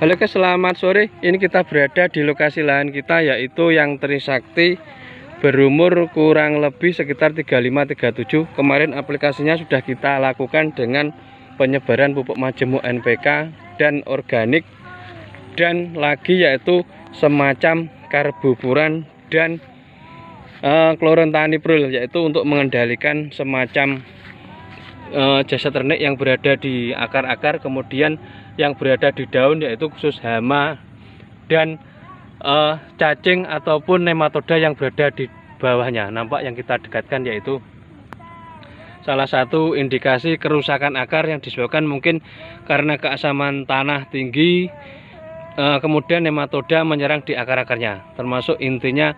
Halo guys, selamat sore. Ini kita berada di lokasi lahan kita yaitu yang Trisakti berumur kurang lebih sekitar 35-37. Kemarin aplikasinya sudah kita lakukan dengan penyebaran pupuk majemuk NPK dan organik dan lagi yaitu semacam karbupuran dan uh, klorentaniprol yaitu untuk mengendalikan semacam uh, jasa ternak yang berada di akar-akar kemudian yang berada di daun yaitu khusus hama dan uh, cacing ataupun nematoda yang berada di bawahnya. Nampak yang kita dekatkan yaitu salah satu indikasi kerusakan akar yang disebabkan mungkin karena keasaman tanah tinggi uh, kemudian nematoda menyerang di akar-akarnya. Termasuk intinya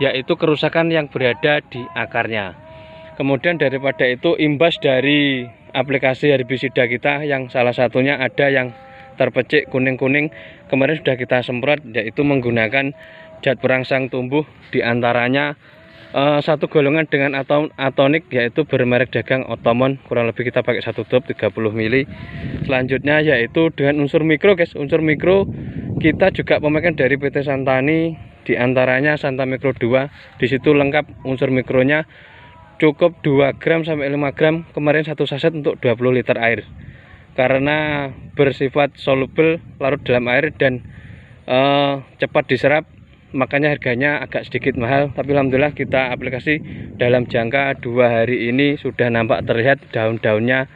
yaitu kerusakan yang berada di akarnya kemudian daripada itu imbas dari aplikasi herbisida kita yang salah satunya ada yang terpecik kuning-kuning kemarin sudah kita semprot yaitu menggunakan zat perangsang tumbuh di antaranya uh, satu golongan dengan atom atonik yaitu bermerek dagang otomon. Kurang lebih kita pakai satu drop 30 mili. Selanjutnya yaitu dengan unsur mikro guys. Unsur mikro kita juga pemakaian dari PT Santani di antaranya Santa Mikro 2 di situ lengkap unsur mikronya cukup 2 gram sampai 5 gram kemarin satu saset untuk 20 liter air. Karena bersifat soluble larut dalam air dan uh, cepat diserap makanya harganya agak sedikit mahal. Tapi Alhamdulillah kita aplikasi dalam jangka dua hari ini sudah nampak terlihat daun-daunnya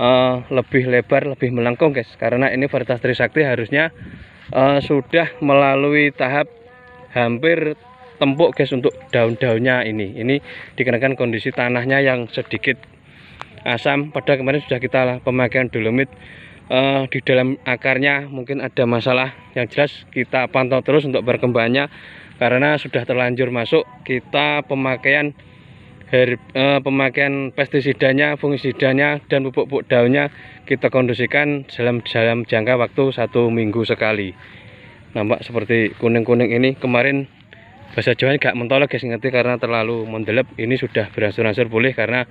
uh, lebih lebar lebih melengkung guys. Karena ini varietas Trisakti harusnya uh, sudah melalui tahap hampir tempuk guys untuk daun-daunnya ini. Ini dikenakan kondisi tanahnya yang sedikit asam. Pada kemarin sudah kita pemakaian dolomit uh, di dalam akarnya mungkin ada masalah. Yang jelas kita pantau terus untuk berkembangnya karena sudah terlanjur masuk kita pemakaian herb, uh, pemakaian pestisidanya, fungisidanya dan pupuk-pupuk daunnya kita kondisikan dalam dalam jangka waktu satu minggu sekali. Nampak seperti kuning-kuning ini. Kemarin bahasa Jawa gak mentolok guys ngerti? Karena terlalu mendelep. Ini sudah beransur-ansur pulih karena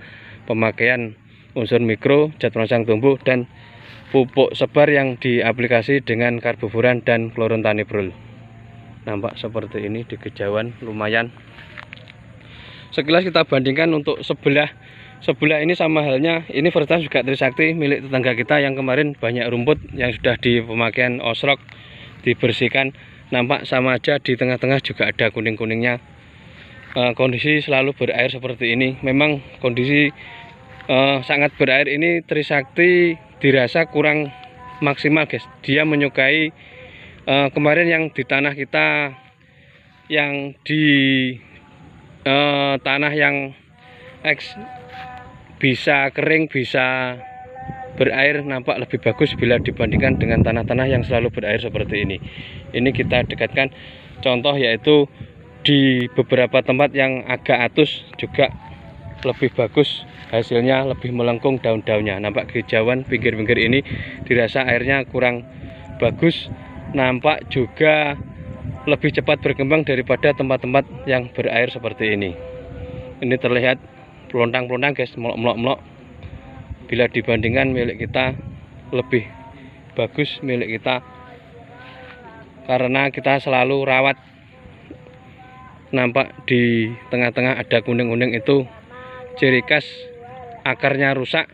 pemakaian unsur mikro zat perangsang tumbuh dan pupuk sebar yang diaplikasi dengan karbofuran dan klorentaniprol nampak seperti ini di kejauhan lumayan. Sekilas kita bandingkan untuk sebelah. Sebelah ini sama halnya ini varietas juga Trisakti milik tetangga kita yang kemarin banyak rumput yang sudah di pemakaian osrok dibersihkan nampak sama aja di tengah-tengah juga ada kuning-kuningnya. Uh, kondisi selalu berair seperti ini. Memang kondisi uh, sangat berair ini Trisakti dirasa kurang maksimal guys. Dia menyukai uh, kemarin yang di tanah kita yang di tanah yang X bisa kering bisa berair nampak lebih bagus bila dibandingkan dengan tanah-tanah yang selalu berair seperti ini. Ini kita dekatkan contoh yaitu di beberapa tempat yang agak atus juga lebih bagus hasilnya lebih melengkung daun-daunnya. Nampak kehijauan pinggir-pinggir ini dirasa airnya kurang bagus. Nampak juga lebih cepat berkembang daripada tempat-tempat yang berair seperti ini. Ini terlihat pelontang-pelontang guys melok-melok bila dibandingkan milik kita lebih bagus milik kita. Karena kita selalu rawat. Nampak di tengah-tengah ada kuning-kuning itu ciri khas akarnya rusak.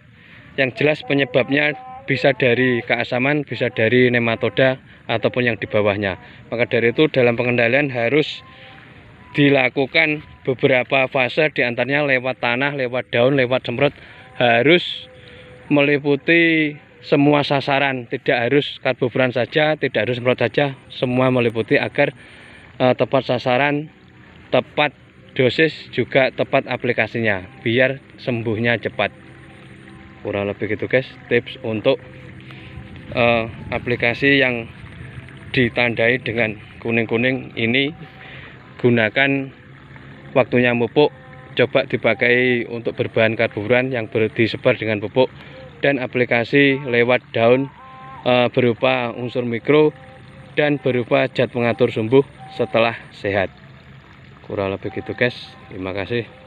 Yang jelas penyebabnya bisa dari keasaman bisa dari nematoda ataupun yang di bawahnya. Maka dari itu dalam pengendalian harus dilakukan beberapa fase di antaranya lewat tanah lewat daun lewat semprot harus meliputi semua sasaran. Tidak harus karbofuran saja tidak harus semprot saja. Semua meliputi agar uh, tepat sasaran tepat dosis juga tepat aplikasinya biar sembuhnya cepat. Kurang lebih gitu guys. Tips untuk uh, aplikasi yang ditandai dengan kuning-kuning ini gunakan waktunya pupuk coba dipakai untuk berbahan karbofuran yang disebar dengan pupuk dan aplikasi lewat daun e, berupa unsur mikro dan berupa zat pengatur sumbuh setelah sehat. Kurang lebih gitu guys. Terima kasih